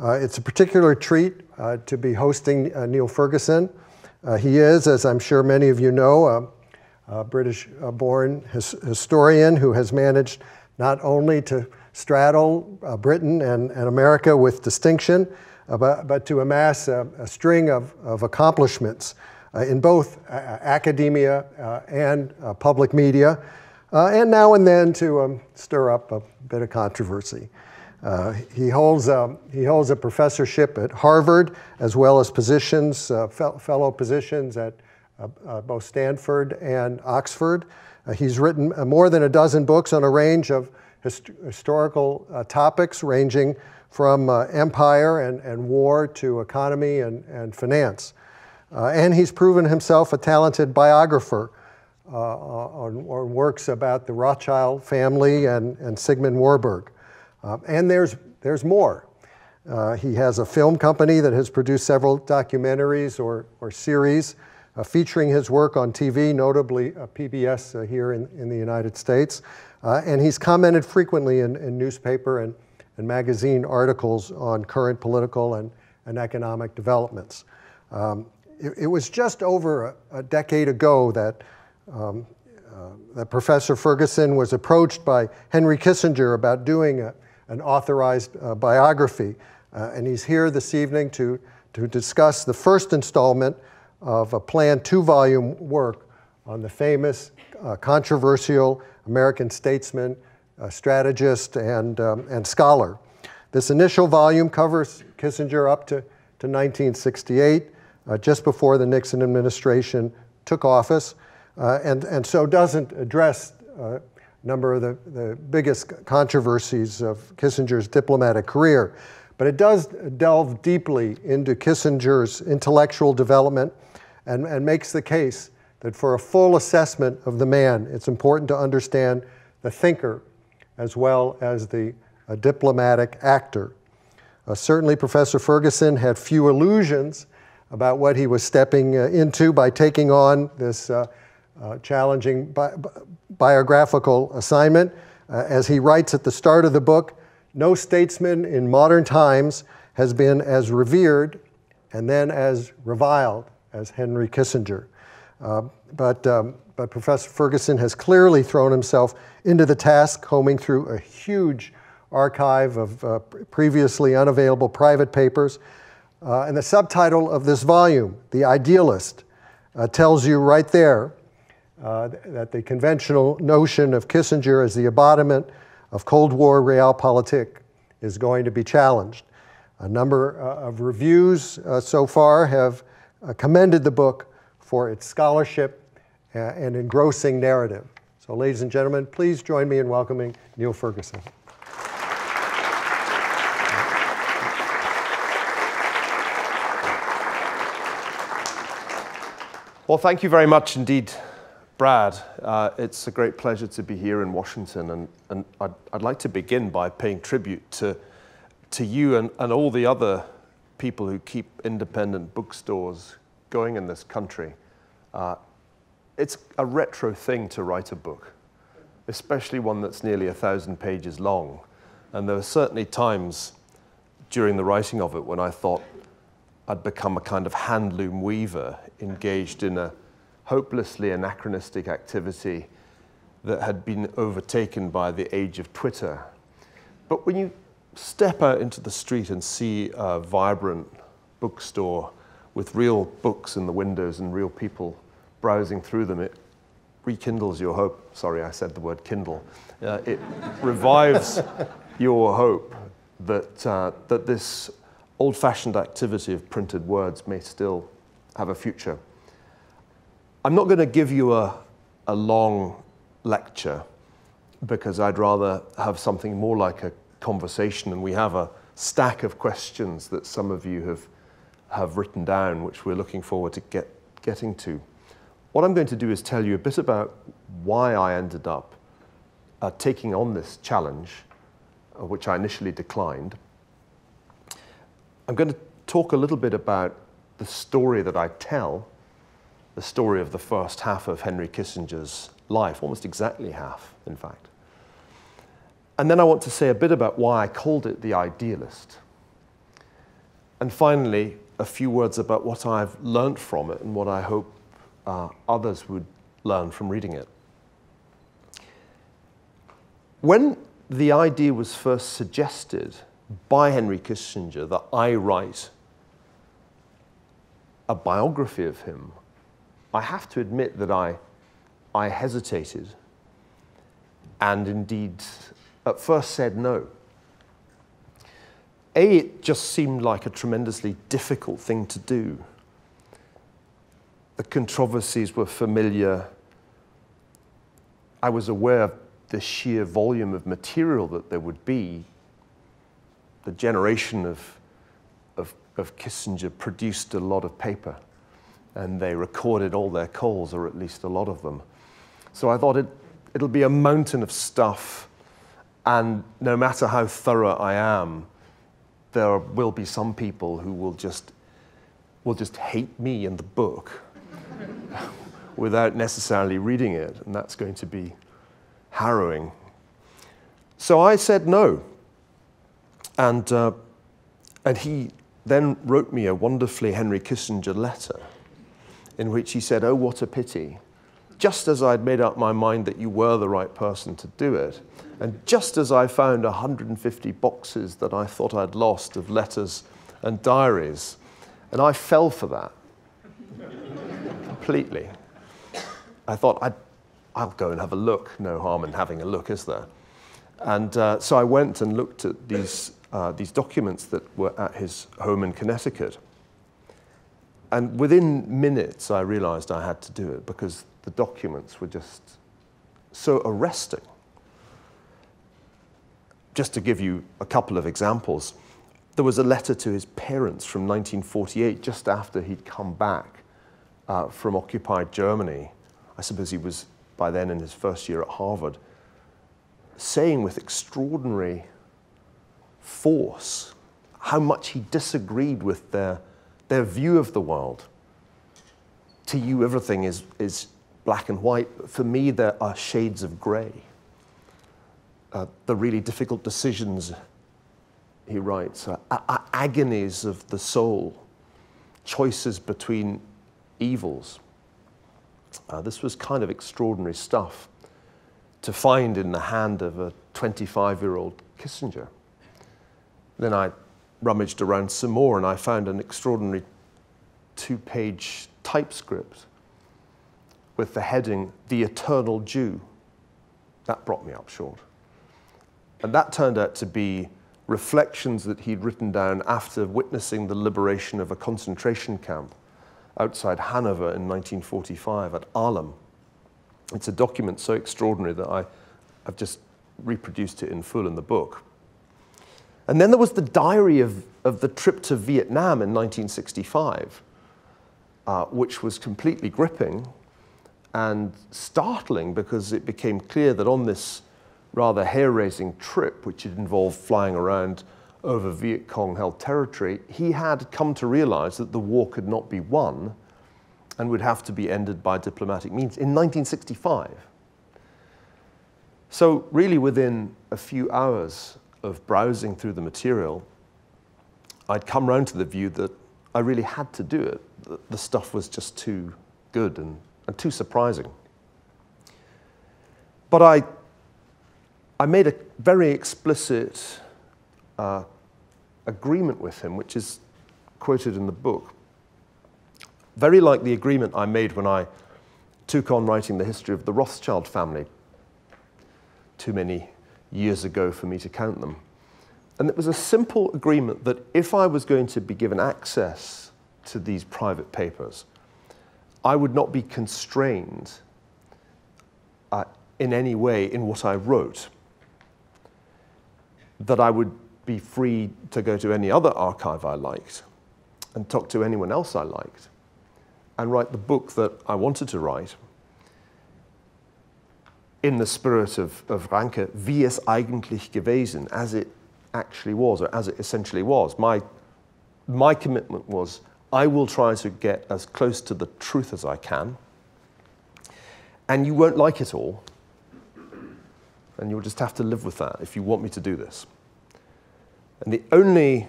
Uh, it's a particular treat uh, to be hosting uh, Niall Ferguson. Uh, he is, as I'm sure many of you know, a British born his historian who has managed not only to straddle Britain and, and America with distinction, but, but to amass a, a string of, of accomplishments in both academia and public media, and now and then to um, stir up a bit of controversy. Uh, he, holds a, he holds a professorship at Harvard as well as positions, uh, fe fellow positions at uh, uh both Stanford and Oxford. Uh, he's written uh, more than a dozen books on a range of hist historical topics ranging from empire and, and war to economy and, and finance. and he's proven himself a talented biographer on, on, works about the Rothschild family and, and Siegmund Warburg. Uh, and there's, there's more. Uh, he has a film company that has produced several documentaries or, or series uh, featuring his work on TV, notably uh, PBS uh, here in, in the United States. Uh, and he's commented frequently in, in newspaper and, and magazine articles on current political and, and economic developments. Um, it, it, was just over a, a decade ago that um, that Professor Ferguson was approached by Henry Kissinger about doing a, an authorized uh, biography. Uh, and he's here this evening to, to discuss the first installment of a planned two volume work on the famous, uh, controversial American statesman, uh, strategist, and, um, and scholar. This initial volume covers Kissinger up to, to 1968, uh, just before the Nixon administration took office, uh, and, and so doesn't address number of the, the biggest controversies of Kissinger's diplomatic career. But it does delve deeply into Kissinger's intellectual development and, and makes the case that for a full assessment of the man, it's important to understand the thinker as well as the diplomatic actor. Uh, certainly, Professor Ferguson had few illusions about what he was stepping uh, into by taking on this uh, challenging bi biographical assignment. Uh, as he writes at the start of the book, no statesman in modern times has been as revered and then as reviled as Henry Kissinger. Uh, but, um, but Professor Ferguson has clearly thrown himself into the task, combing through a huge archive of uh, previously unavailable private papers. Uh, and the subtitle of this volume, The Idealist, uh, tells you right there uh, that the conventional notion of Kissinger as the embodiment of Cold War realpolitik is going to be challenged. A number uh, of reviews uh, so far have uh, commended the book for its scholarship uh, and engrossing narrative. So ladies and gentlemen, please join me in welcoming Niall Ferguson. Well, thank you very much indeed, Brad, uh, it's a great pleasure to be here in Washington, and, and I'd, I'd, like to begin by paying tribute to, to you and, and all the other people who keep independent bookstores going in this country. Uh, it's a retro thing to write a book, especially one that's nearly a thousand pages long. And there were certainly times during the writing of it when I thought I'd become a kind of handloom weaver engaged in a hopelessly anachronistic activity that had been overtaken by the age of Twitter. But when you step out into the street and see a vibrant bookstore with real books in the windows and real people browsing through them, it rekindles your hope. Sorry, I said the word kindle. Uh, it revives your hope that, uh, that this old fashioned activity of printed words may still have a future. I'm not going to give you a, a long lecture because I'd rather have something more like a conversation, and we have a stack of questions that some of you have, have written down, which we're looking forward to get, getting to. What I'm going to do is tell you a bit about why I ended up uh, taking on this challenge, uh, which I initially declined. I'm going to talk a little bit about the story that I tell the story of the first half of Henry Kissinger's life, almost exactly half, in fact. And then I want to say a bit about why I called it The Idealist. and finally, a few words about what I've learnt from it and what I hope uh, others would learn from reading it. When the idea was first suggested by Henry Kissinger that I write a biography of him, I have to admit that I, I hesitated and indeed at first said no. A, it just seemed like a tremendously difficult thing to do. The controversies were familiar. I was aware of the sheer volume of material that there would be. The generation of, of, of Kissinger produced a lot of paper, and they recorded all their calls, or at least a lot of them. So I thought it, it'll be a mountain of stuff, and no matter how thorough I am, there will be some people who will just, will just hate me and the book without necessarily reading it, and that's going to be harrowing. So I said no. And, uh, and he then wrote me a wonderfully Henry Kissinger letter in which he said, Oh, what a pity. Just as I'd made up my mind that you were the right person to do it, and just as I found 150 boxes that I thought I'd lost of letters and diaries, and I fell for that completely. I thought, I'd, I'll go and have a look. No harm in having a look, is there? And uh, so I went and looked at these, uh, these documents that were at his home in Connecticut. And within minutes, I realized I had to do it because the documents were just so arresting just to give you a couple of examples, there was a letter to his parents from 1948, just after he'd come back uh, from occupied Germany. I suppose he was by then in his first year at Harvard, saying with extraordinary force how much he disagreed with their, their view of the world. To you, everything is, is black and white. For me, there are shades of gray uh, the really difficult decisions, he writes, are agonies of the soul, choices between evils. Uh, this was kind of extraordinary stuff to find in the hand of a 25 year old Kissinger. Then I rummaged around some more and I found an extraordinary two page typescript with the heading, The Eternal Jew. That brought me up short. And that turned out to be reflections that he'd written down after witnessing the liberation of a concentration camp outside Hanover in 1945 at Ahlem. It's a document so extraordinary that I, have just reproduced it in full in the book. And then there was the diary of, of the trip to Vietnam in 1965, uh, which was completely gripping and startling because it became clear that on this rather hair raising trip, which had involved flying around over Viet Cong held territory, he had come to realize that the war could not be won and would have to be ended by diplomatic means in 1965. So, really, within a few hours of browsing through the material, I'd come round to the view that I really had to do it. The stuff was just too good and, and too surprising. But I I made a very explicit uh, agreement with him, which is quoted in the book. Very like the agreement I made when I took on writing the history of the Rothschild family, too many years ago for me to count them. And it was a simple agreement that if I was going to be given access to these private papers, I would not be constrained uh, in any way in what I wrote that I would be free to go to any other archive I liked and talk to anyone else I liked and write the book that I wanted to write in the spirit of, of Ranke, wie es eigentlich gewesen, as it actually was, or as it essentially was. My, my commitment was I will try to get as close to the truth as I can, and you won't like it all, and you'll just have to live with that if you want me to do this. And the only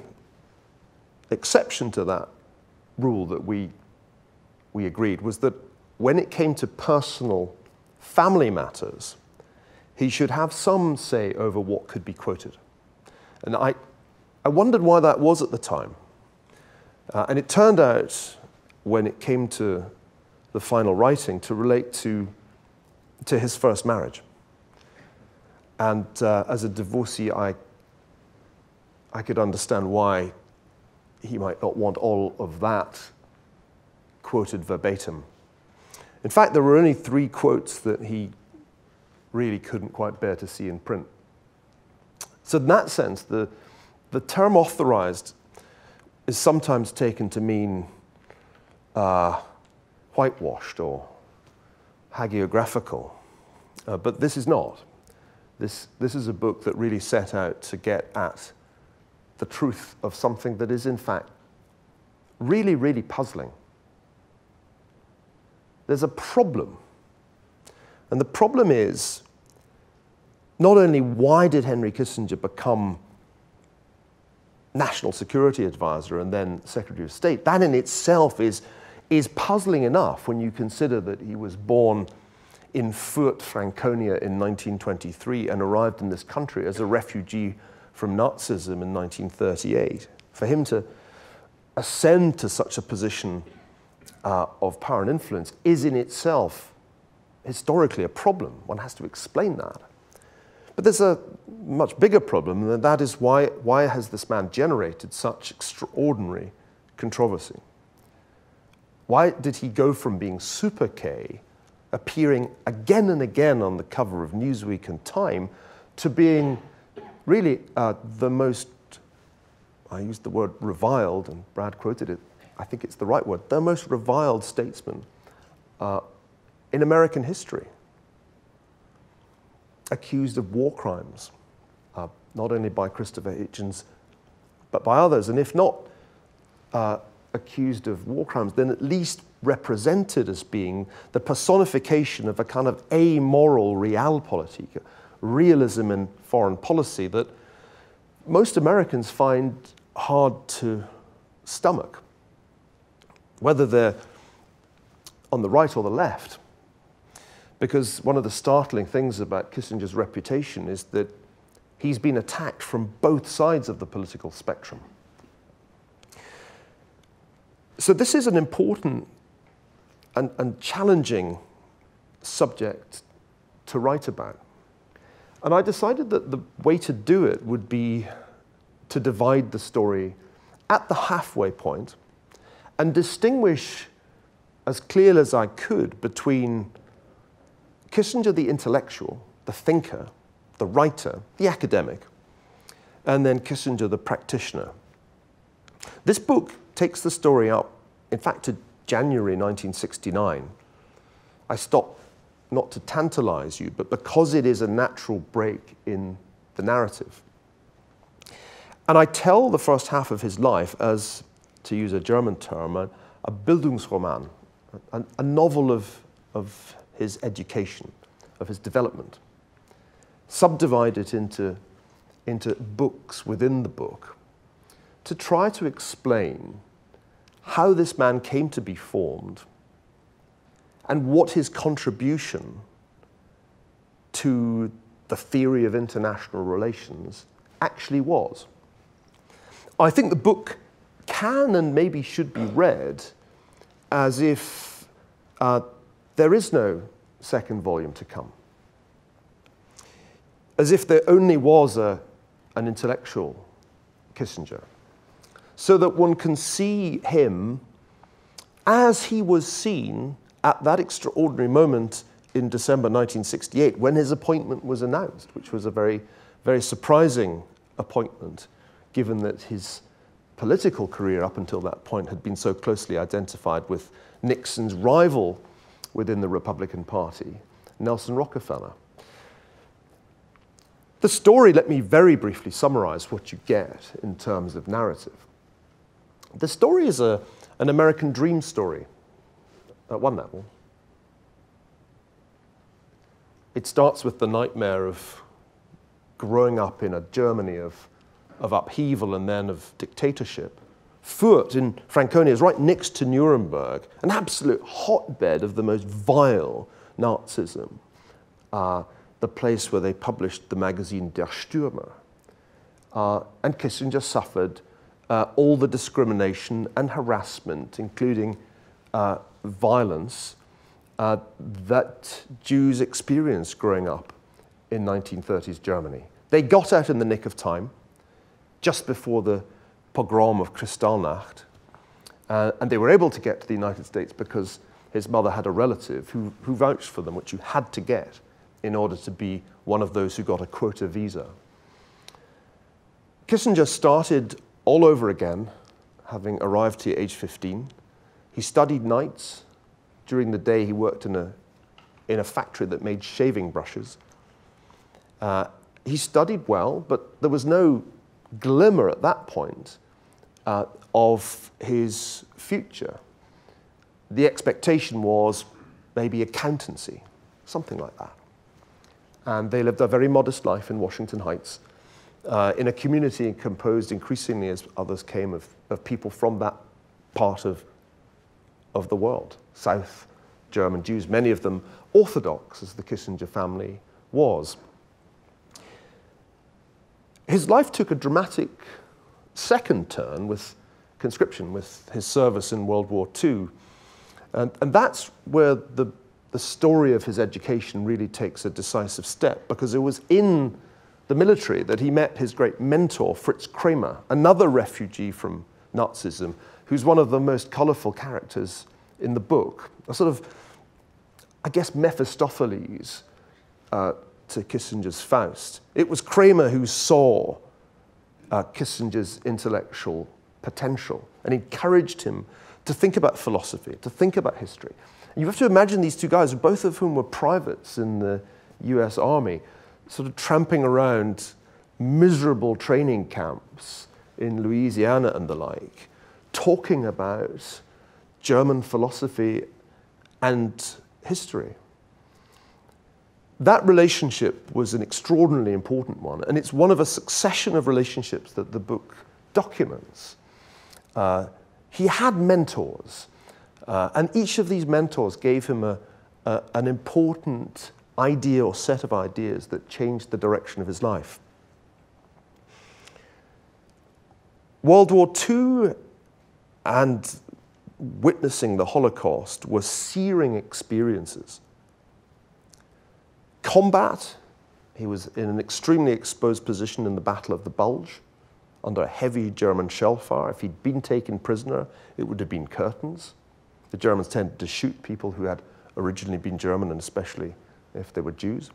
exception to that rule that we, we agreed was that when it came to personal family matters, he should have some say over what could be quoted. And I, I wondered why that was at the time. Uh, and it turned out, when it came to the final writing, to relate to, to his first marriage. And uh, as a divorcee, I, I could understand why he might not want all of that quoted verbatim. In fact, there were only three quotes that he really couldn't quite bear to see in print. So, in that sense, the, the term authorized is sometimes taken to mean uh, whitewashed or hagiographical, uh, but this is not. This, this is a book that really set out to get at the truth of something that is, in fact, really, really puzzling. There's a problem. And the problem is not only why did Henry Kissinger become national security advisor and then secretary of state, that in itself is, is puzzling enough when you consider that he was born in Fürth, Franconia in 1923 and arrived in this country as a refugee from Nazism in 1938. For him to ascend to such a position uh, of power and influence is in itself historically a problem. One has to explain that. But there's a much bigger problem, and that is why, why has this man generated such extraordinary controversy? Why did he go from being Super K, appearing again and again on the cover of Newsweek and Time, to being really uh, the most, I used the word reviled, and Brad quoted it, I think it's the right word, the most reviled statesman uh, in American history accused of war crimes, uh, not only by Christopher Hitchens, but by others. And if not uh, accused of war crimes, then at least represented as being the personification of a kind of amoral realpolitik, realism in foreign policy that most Americans find hard to stomach, whether they're on the right or the left. Because one of the startling things about Kissinger's reputation is that he's been attacked from both sides of the political spectrum. So, this is an important and, and challenging subject to write about. And I decided that the way to do it would be to divide the story at the halfway point and distinguish as clearly as I could between Kissinger, the intellectual, the thinker, the writer, the academic, and then Kissinger, the practitioner. This book takes the story up, in fact, to January 1969. I stop not to tantalize you, but because it is a natural break in the narrative. And I tell the first half of his life as, to use a German term, a, a Bildungsroman, a, a novel of, of his education, of his development. Subdivide it into, into books within the book to try to explain how this man came to be formed and what his contribution to the theory of international relations actually was. I think the book can and maybe should be read as if uh, there is no second volume to come. As if there only was a, an intellectual Kissinger. So that one can see him as he was seen at that extraordinary moment in December 1968 when his appointment was announced, which was a very, very surprising appointment given that his political career up until that point had been so closely identified with Nixon's rival within the Republican Party, Nelson Rockefeller. The story, let me very briefly summarize what you get in terms of narrative. The story is a, an American dream story at one level. It starts with the nightmare of growing up in a Germany of, of upheaval and then of dictatorship, Fürth in Franconia is right next to Nuremberg, an absolute hotbed of the most vile Nazism. Uh, the place where they published the magazine Der Stürmer. Uh, and Kissinger suffered uh, all the discrimination and harassment, including uh, violence, uh, that Jews experienced growing up in 1930s Germany. They got out in the nick of time, just before the pogrom of Kristallnacht, uh, and they were able to get to the United States because his mother had a relative who, who vouched for them, which you had to get in order to be one of those who got a quota visa. Kissinger started all over again, having arrived here age 15. He studied nights. During the day, he worked in a, in a factory that made shaving brushes. Uh, he studied well, but there was no glimmer at that point uh, of his future. The expectation was maybe accountancy, something like that. And they lived a very modest life in Washington Heights, uh, in a community composed increasingly, as others came, of, of people from that part of, of the world, South German Jews, many of them Orthodox, as the Kissinger family was. His life took a dramatic second turn with conscription, with his service in World War II. And, and that's where the, the story of his education really takes a decisive step, because it was in the military that he met his great mentor, Fritz Kraemer, another refugee from Nazism, who's one of the most colorful characters in the book. A sort of, I guess, Mephistopheles uh, to Kissinger's Faust. It was Kraemer who saw uh, Kissinger's intellectual potential and encouraged him to think about philosophy, to think about history. And you have to imagine these two guys, both of whom were privates in the US Army, sort of tramping around miserable training camps in Louisiana and the like, talking about German philosophy and history that relationship was an extraordinarily important one, and it's one of a succession of relationships that the book documents. Uh, he had mentors, uh, and each of these mentors gave him a, a, an important idea or set of ideas that changed the direction of his life. World War II and witnessing the Holocaust were searing experiences combat. He was in an extremely exposed position in the Battle of the Bulge under a heavy German shell fire. If he'd been taken prisoner, it would have been curtains. The Germans tended to shoot people who had originally been German, and especially if they were Jews.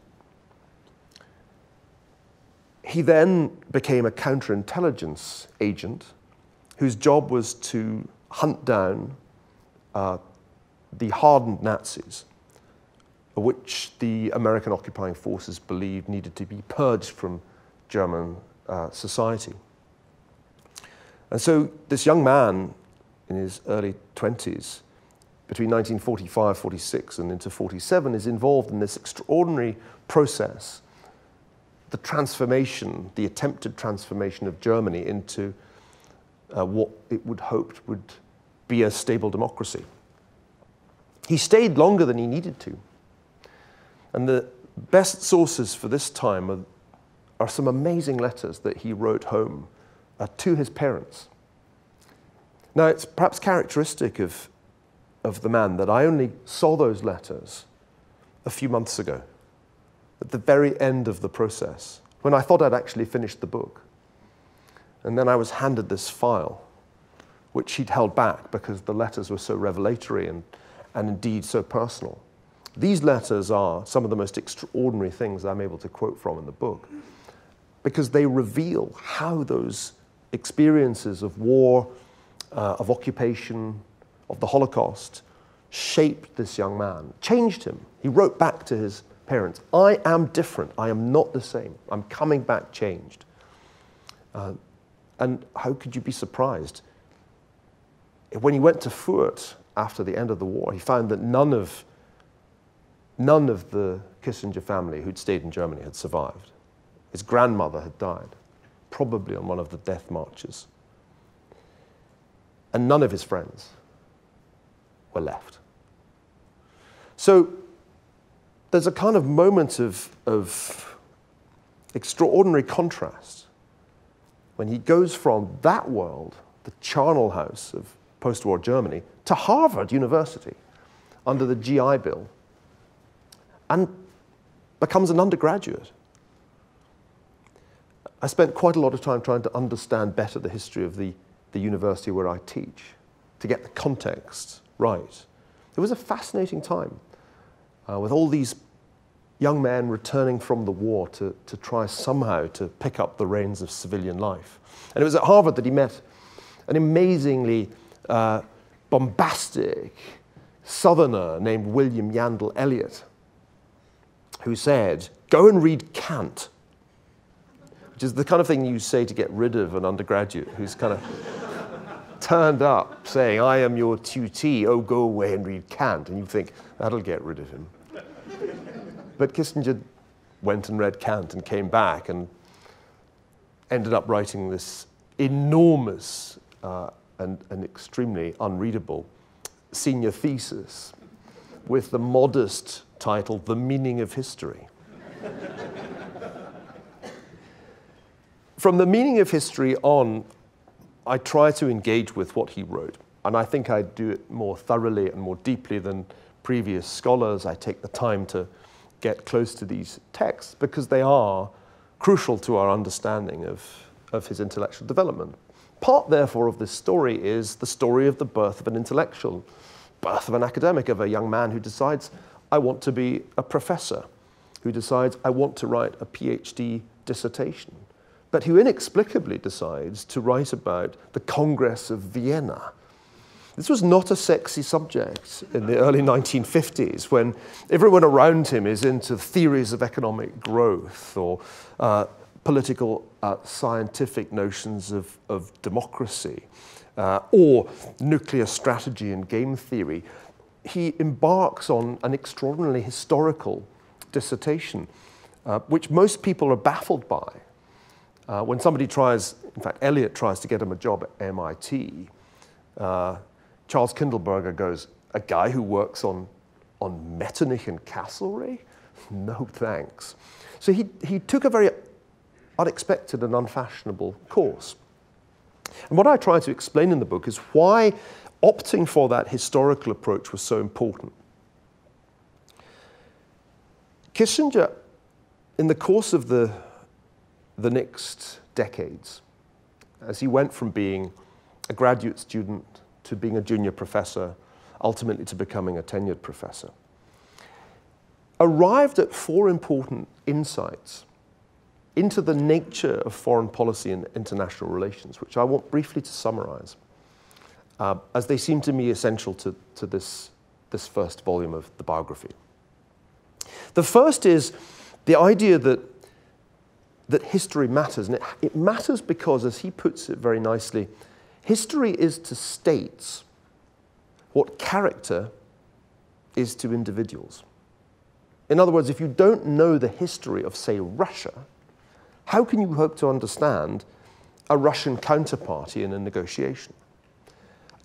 He then became a counterintelligence agent whose job was to hunt down uh, the hardened Nazis which the American occupying forces believed needed to be purged from German uh, society. And so this young man in his early 20s, between 1945, 46, and into 47, is involved in this extraordinary process, the transformation, the attempted transformation of Germany into uh, what it would hoped would be a stable democracy. He stayed longer than he needed to. And the best sources for this time are, are some amazing letters that he wrote home uh, to his parents. Now, it's perhaps characteristic of, of the man that I only saw those letters a few months ago, at the very end of the process, when I thought I'd actually finished the book. And then I was handed this file, which he'd held back because the letters were so revelatory and, and indeed so personal. These letters are some of the most extraordinary things I'm able to quote from in the book because they reveal how those experiences of war, uh, of occupation, of the Holocaust shaped this young man, changed him. He wrote back to his parents, I am different. I am not the same. I'm coming back changed. Uh, and how could you be surprised? When he went to Fürth after the end of the war, he found that none of None of the Kissinger family who'd stayed in Germany had survived. His grandmother had died, probably on one of the death marches. and none of his friends were left. So there's a kind of moment of, of extraordinary contrast when he goes from that world, the charnel house of post war Germany, to Harvard University under the GI Bill and becomes an undergraduate. I spent quite a lot of time trying to understand better the history of the, the university where I teach, to get the context right. It was a fascinating time uh, with all these young men returning from the war to, to try somehow to pick up the reins of civilian life. And it was at Harvard that he met an amazingly uh, bombastic southerner named William Yandell Elliott, who said, Go and read Kant which is the kind of thing you say to get rid of an undergraduate who's kind of turned up saying, I am your tutee, oh, go away and read Kant. And you think, that'll get rid of him. but Kissinger went and read Kant and came back and ended up writing this enormous uh, and, and extremely unreadable senior thesis with the modest title, The Meaning of History. From the meaning of history on, I try to engage with what he wrote. And I think I do it more thoroughly and more deeply than previous scholars. I take the time to get close to these texts because they are crucial to our understanding of, of his intellectual development. Part, therefore, of this story is the story of the birth of an intellectual, birth of an academic, of a young man who decides, I want to be a professor, who decides, I want to write a PhD dissertation but who inexplicably decides to write about the Congress of Vienna. This was not a sexy subject in the early 1950s when everyone around him is into theories of economic growth or uh, political uh, scientific notions of, of democracy uh, or nuclear strategy and game theory. He embarks on an extraordinarily historical dissertation, uh, which most people are baffled by. Uh, when somebody tries, in fact, Elliott tries to get him a job at MIT, uh, Charles Kindleberger goes, a guy who works on, on Metternich and Castlereagh? No thanks. So he, he took a very unexpected and unfashionable course. And what I try to explain in the book is why opting for that historical approach was so important. Kissinger, in the course of the the next decades as he went from being a graduate student to being a junior professor, ultimately to becoming a tenured professor, arrived at four important insights into the nature of foreign policy and international relations, which I want briefly to summarize, uh, as they seem to me essential to, to this, this first volume of the biography. The first is the idea that that history matters. And it, it matters because, as he puts it very nicely, history is to states what character is to individuals. In other words, if you don't know the history of, say, Russia, how can you hope to understand a Russian counterparty in a negotiation?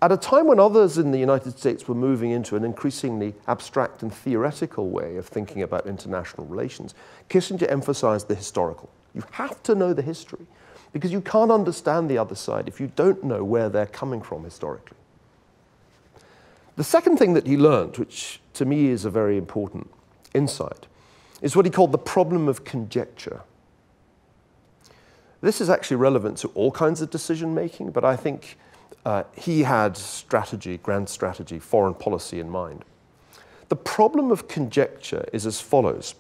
At a time when others in the United States were moving into an increasingly abstract and theoretical way of thinking about international relations, Kissinger emphasized the historical. You have to know the history because you can't understand the other side if you don't know where they're coming from historically. The second thing that he learned, which to me is a very important insight, is what he called the problem of conjecture. This is actually relevant to all kinds of decision making, but I think uh, he had strategy, grand strategy, foreign policy in mind. The problem of conjecture is as follows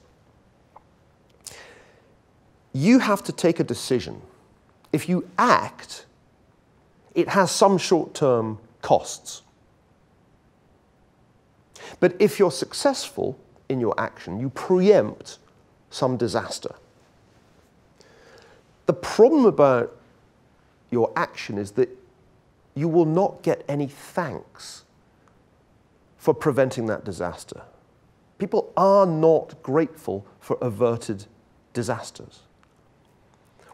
you have to take a decision. If you act, it has some short term costs. But if you're successful in your action, you preempt some disaster. The problem about your action is that you will not get any thanks for preventing that disaster. People are not grateful for averted disasters.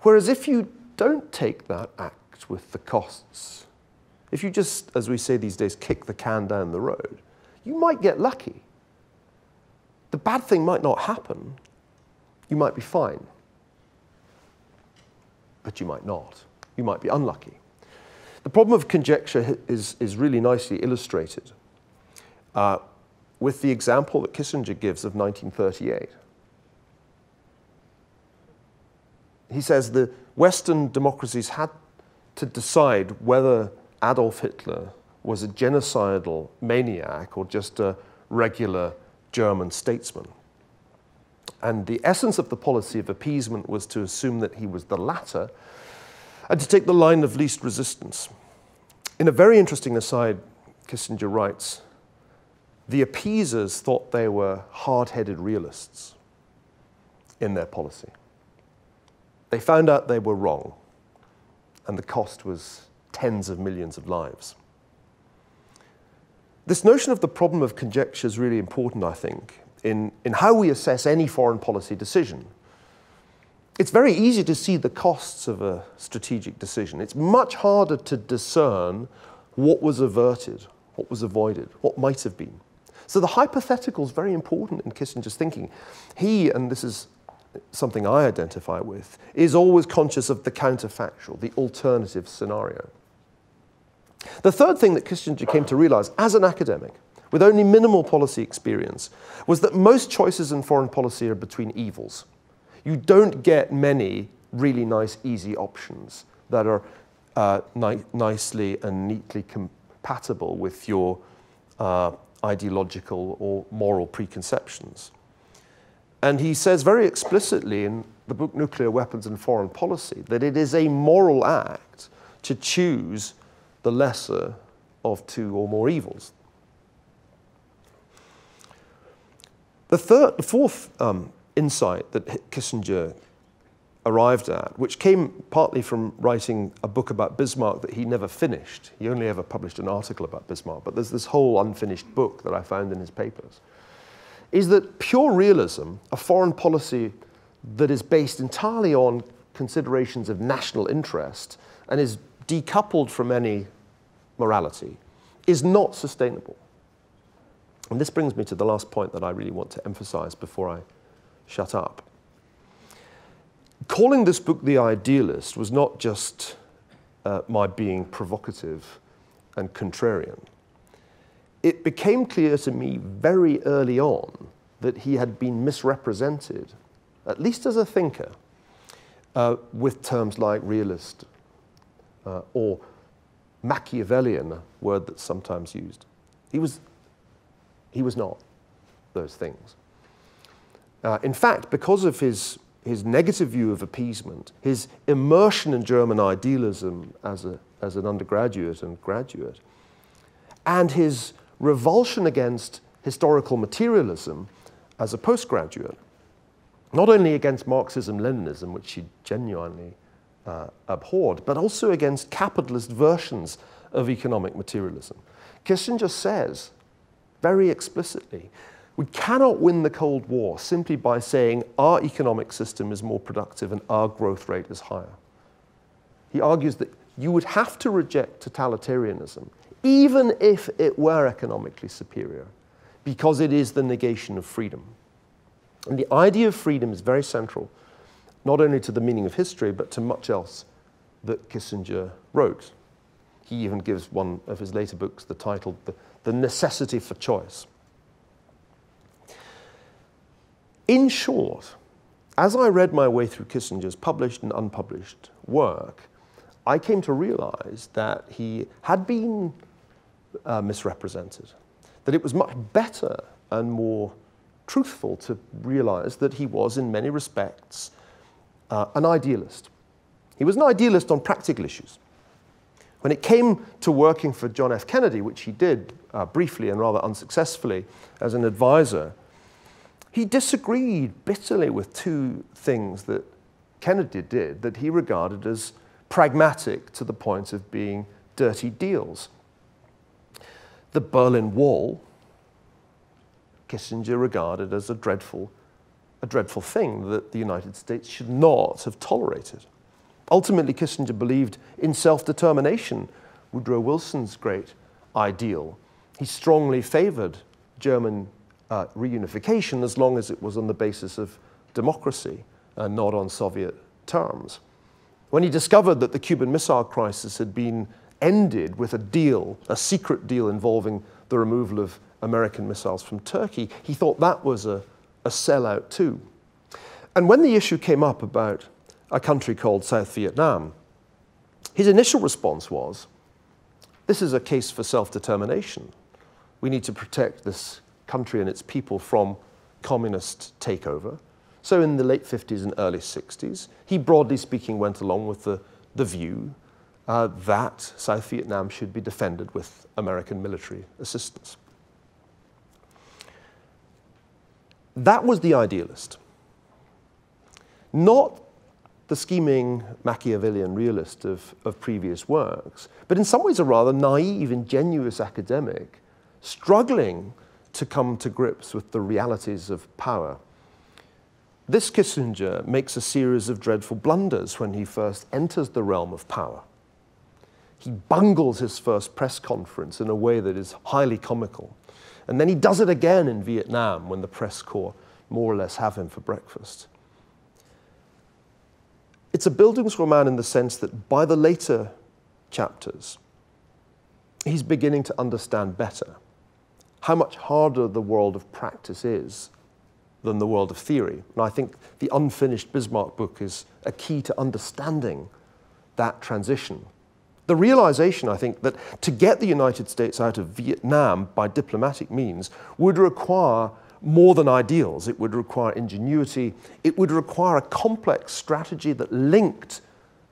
Whereas if you don't take that act with the costs, if you just, as we say these days, kick the can down the road, you might get lucky. The bad thing might not happen. You might be fine. But you might not. You might be unlucky. The problem of conjecture is, is really nicely illustrated uh, with the example that Kissinger gives of 1938. He says the Western democracies had to decide whether Adolf Hitler was a genocidal maniac or just a regular German statesman. And the essence of the policy of appeasement was to assume that he was the latter and to take the line of least resistance. In a very interesting aside, Kissinger writes the appeasers thought they were hard headed realists in their policy. They found out they were wrong, and the cost was tens of millions of lives. This notion of the problem of conjecture is really important, I think, in, in how we assess any foreign policy decision. It's very easy to see the costs of a strategic decision. It's much harder to discern what was averted, what was avoided, what might have been. So the hypothetical is very important in Kissinger's thinking. He, and this is something I identify with, is always conscious of the counterfactual, the alternative scenario. The third thing that Kissinger came to realize as an academic, with only minimal policy experience, was that most choices in foreign policy are between evils. You don't get many really nice, easy options that are uh, ni nicely and neatly compatible with your uh, ideological or moral preconceptions. And he says very explicitly in the book Nuclear Weapons and Foreign Policy that it is a moral act to choose the lesser of two or more evils. The, third, the fourth um, insight that Kissinger arrived at, which came partly from writing a book about Bismarck that he never finished. He only ever published an article about Bismarck, but there's this whole unfinished book that I found in his papers, is that pure realism, a foreign policy that is based entirely on considerations of national interest and is decoupled from any morality is not sustainable. And this brings me to the last point that I really want to emphasize before I shut up. Calling this book The Idealist was not just uh, my being provocative and contrarian. It became clear to me very early on that he had been misrepresented, at least as a thinker, uh, with terms like realist uh, or Machiavellian, a word that's sometimes used. He was, he was not those things. Uh, in fact, because of his, his negative view of appeasement, his immersion in German idealism as, a, as an undergraduate and graduate, and his revulsion against historical materialism as a postgraduate, not only against Marxism Leninism, which he genuinely uh, abhorred, but also against capitalist versions of economic materialism. Kissinger says very explicitly we cannot win the Cold War simply by saying our economic system is more productive and our growth rate is higher. He argues that you would have to reject totalitarianism, even if it were economically superior, because it is the negation of freedom. And the idea of freedom is very central not only to the meaning of history, but to much else that Kissinger wrote. He even gives one of his later books the title, The, the Necessity for Choice. In short, as I read my way through Kissinger's published and unpublished work, I came to realize that he had been uh, misrepresented, that it was much better and more truthful to realize that he was, in many respects, uh, an idealist. He was an idealist on practical issues. When it came to working for John F. Kennedy, which he did uh, briefly and rather unsuccessfully as an advisor, he disagreed bitterly with two things that Kennedy did that he regarded as pragmatic to the point of being dirty deals. The Berlin Wall, Kissinger regarded as a dreadful a dreadful thing that the United States should not have tolerated. Ultimately, Kissinger believed in self determination Woodrow Wilson's great ideal. He strongly favored German uh, reunification as long as it was on the basis of democracy and not on Soviet terms. When he discovered that the Cuban Missile Crisis had been ended with a deal, a secret deal involving the removal of American missiles from Turkey, he thought that was a, a sellout too. And when the issue came up about a country called South Vietnam, his initial response was this is a case for self determination. We need to protect this country and its people from communist takeover. So, in the late 50s and early 60s, he broadly speaking went along with the, the view uh, that South Vietnam should be defended with American military assistance. That was the idealist. Not the scheming Machiavellian realist of, of previous works, but in some ways a rather naive, ingenuous academic struggling to come to grips with the realities of power. This Kissinger makes a series of dreadful blunders when he first enters the realm of power. He bungles his first press conference in a way that is highly comical. And then he does it again in Vietnam when the press corps more or less have him for breakfast. It's a Bildungsroman in the sense that by the later chapters, he's beginning to understand better how much harder the world of practice is than the world of theory. And I think the unfinished Bismarck book is a key to understanding that transition. The realization, I think, that to get the United States out of Vietnam by diplomatic means would require more than ideals. It would require ingenuity. It would require a complex strategy that linked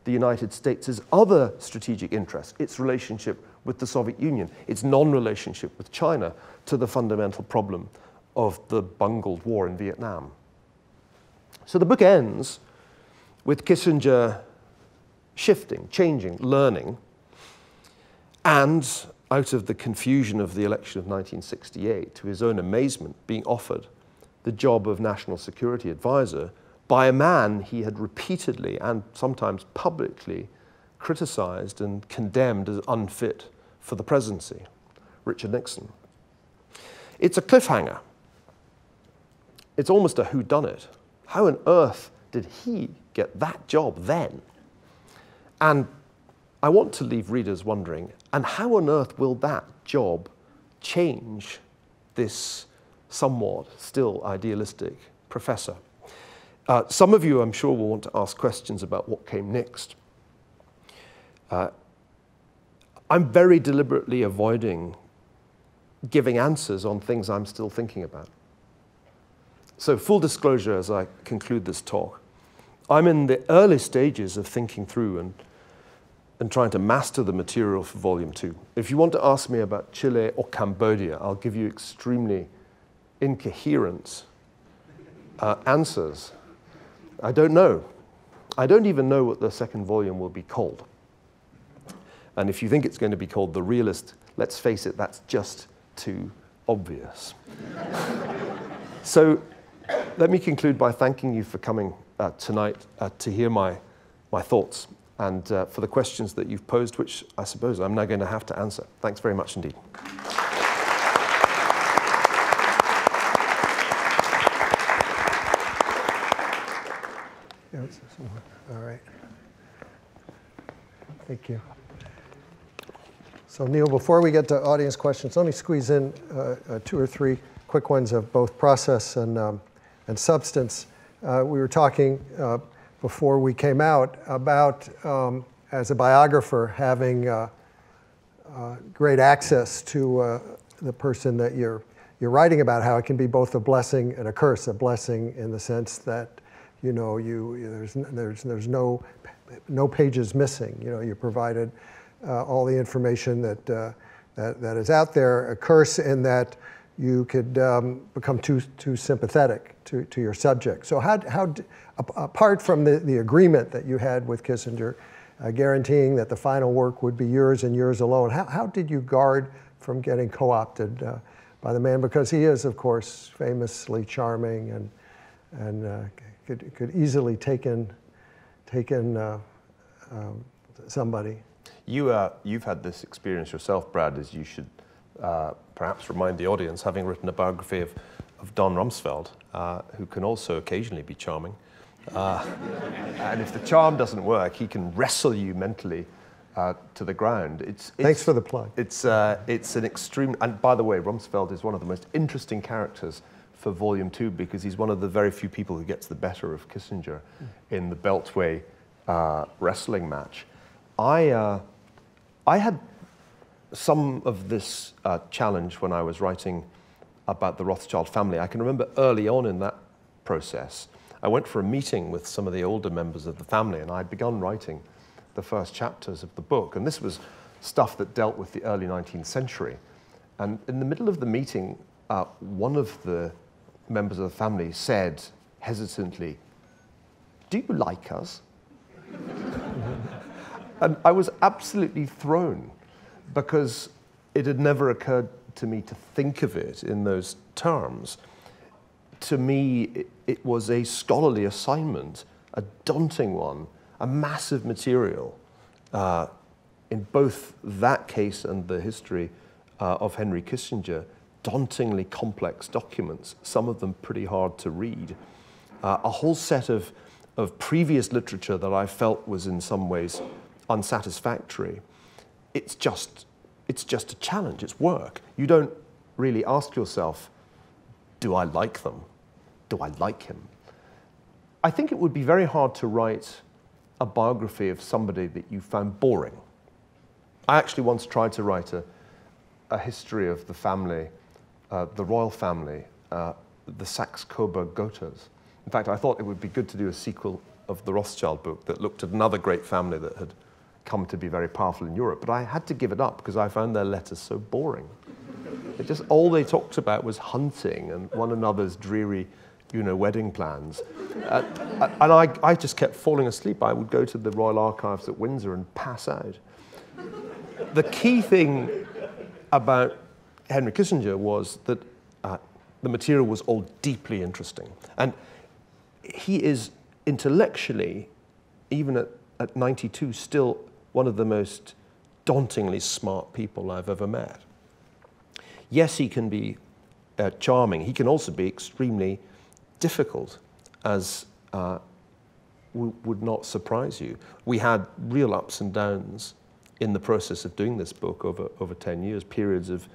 the United States' other strategic interests, its relationship with the Soviet Union, its non relationship with China, to the fundamental problem of the bungled war in Vietnam. So the book ends with Kissinger shifting, changing, learning, and out of the confusion of the election of 1968, to his own amazement, being offered the job of national security advisor by a man he had repeatedly and sometimes publicly criticized and condemned as unfit for the presidency, Richard Nixon. It's a cliffhanger. It's almost a whodunit. How on earth did he get that job then? And I want to leave readers wondering, and how on earth will that job change this somewhat still idealistic professor? Uh, some of you, I'm sure, will want to ask questions about what came next. Uh, I'm very deliberately avoiding giving answers on things I'm still thinking about. So, full disclosure as I conclude this talk, I'm in the early stages of thinking through and and trying to master the material for volume two. If you want to ask me about Chile or Cambodia, I'll give you extremely incoherent uh, answers. I don't know. I don't even know what the second volume will be called. And if you think it's going to be called The Realist, let's face it, that's just too obvious. so let me conclude by thanking you for coming uh, tonight uh, to hear my, my thoughts and uh, for the questions that you've posed, which I suppose I'm now going to have to answer. Thanks very much indeed. All right. Thank you. So Niall, before we get to audience questions, let me squeeze in uh, uh, two or three quick ones of both process and, um, and substance. Uh, we were talking uh, before we came out about, um, as a biographer, having uh, uh, great access to the person that you're, you're writing about, how it can be both a blessing and a curse. A blessing in the sense that, you know, you, there's, there's, there's no, no pages missing. You know, you're provided all the information that, uh, that, that is out there. A curse in that you could um, become too, too sympathetic to, to your subject. So how, how, apart from the, the agreement that you had with Kissinger, uh, guaranteeing that the final work would be yours and yours alone, how, how did you guard from getting co-opted uh, by the man? Because he is, of course, famously charming and, and uh, could, could easily take in, take in uh, um, somebody. You, uh, you've had this experience yourself, Brad, as you should uh, perhaps remind the audience, having written a biography of, of Don Rumsfeld, uh, who can also occasionally be charming. Uh, and if the charm doesn't work, he can wrestle you mentally uh, to the ground. It's, it's, Thanks for the plug. It's, uh, it's an extreme, and by the way, Rumsfeld is one of the most interesting characters for Volume 2 because he's one of the very few people who gets the better of Kissinger in the Beltway uh, wrestling match. I, uh, I had some of this uh, challenge when I was writing about the Rothschild family. I can remember early on in that process, I went for a meeting with some of the older members of the family, and I'd begun writing the first chapters of the book. And this was stuff that dealt with the early 19th century. And in the middle of the meeting, uh, one of the members of the family said hesitantly, Do you like us? And I was absolutely thrown because it had never occurred to me to think of it in those terms. To me, it, was a scholarly assignment, a daunting one, a massive material uh, in both that case and the history uh, of Henry Kissinger, dauntingly complex documents, some of them pretty hard to read, uh, a whole set of, of previous literature that I felt was in some ways unsatisfactory. It's just, it's just a challenge, it's work. You don't really ask yourself, do I like them? Do I like him? I think it would be very hard to write a biography of somebody that you found boring. I actually once tried to write a, a history of the family, uh, the royal family, uh, the Saxe-Coburg Gothas. In fact, I thought it would be good to do a sequel of the Rothschild book that looked at another great family that had come to be very powerful in Europe. But I had to give it up because I found their letters so boring. It just all they talked about was hunting and one another's dreary you know, wedding plans. Uh, and I, I just kept falling asleep. I would go to the Royal Archives at Windsor and pass out. The key thing about Henry Kissinger was that uh, the material was all deeply interesting. And he is intellectually, even at, at 92, still one of the most dauntingly smart people I've ever met. Yes, he can be uh, charming. He can also be extremely difficult, as uh, would not surprise you. We had real ups and downs in the process of doing this book over, over 10 years, periods of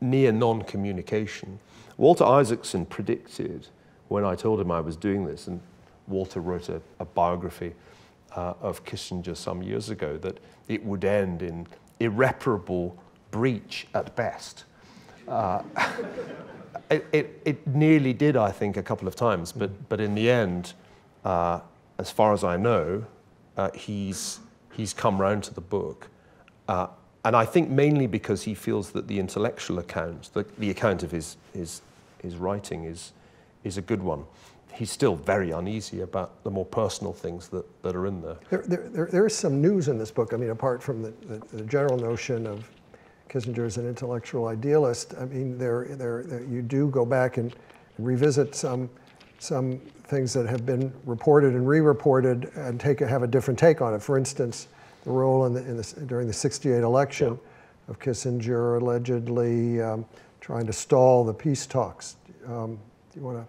near non communication. Walter Isaacson predicted when I told him I was doing this, and Walter wrote a, a biography uh, of Kissinger some years ago, that it would end in irreparable breach at best. Uh, it, it, it, nearly did, I think, a couple of times, but, but in the end, uh, as far as I know, uh, he's, he's come round to the book. Uh, and I think mainly because he feels that the intellectual account, the, the account of his, his, his writing, is, is a good one. He's still very uneasy about the more personal things that, that are in there. There, there, there. is some news in this book. I mean, apart from the, the, the general notion of Kissinger as an intellectual idealist. I mean, there, there, there, you do go back and revisit some, some things that have been reported and re-reported and take have a different take on it. For instance, the role in the, in the during the 68 election yeah. of Kissinger allegedly um, trying to stall the peace talks. Um, do you want to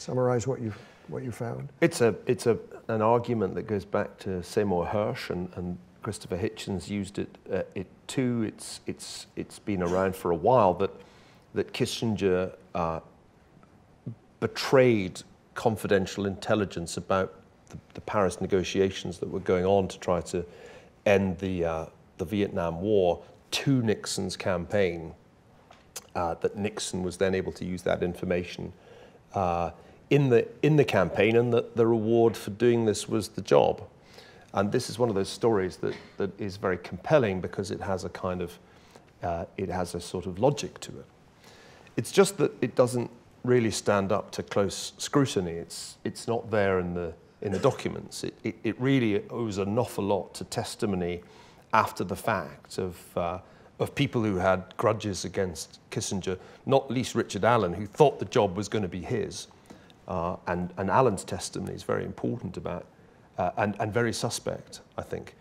summarize what you what you found? It's a it's a an argument that goes back to Seymour Hersh and, and Christopher Hitchens used it, uh, it too. It's, it's, it's been around for a while that, that Kissinger uh, betrayed confidential intelligence about the, the, Paris negotiations that were going on to try to end the, uh, the Vietnam War to Nixon's campaign. Uh, that Nixon was then able to use that information uh, in, the, in the campaign, and that the reward for doing this was the job. And this is one of those stories that, that is very compelling because it has a kind of, uh, it has a sort of logic to it. It's just that it doesn't really stand up to close scrutiny. It's, it's not there in the, in the documents. It, it, it really owes an awful lot to testimony after the fact of, uh, of people who had grudges against Kissinger, not least Richard Allen, who thought the job was going to be his. Uh, and, and Allen's testimony is very important about uh, and, and very suspect, I think.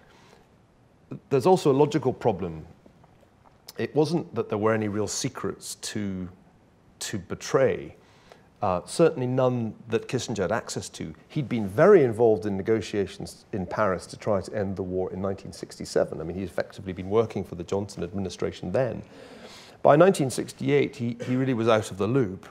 there's also a logical problem. It wasn't that there were any real secrets to, to betray. Uh, certainly none that Kissinger had access to. He'd been very involved in negotiations in Paris to try to end the war in 1967. I mean, he'd effectively been working for the Johnson administration then. By 1968, he, he really was out of the loop.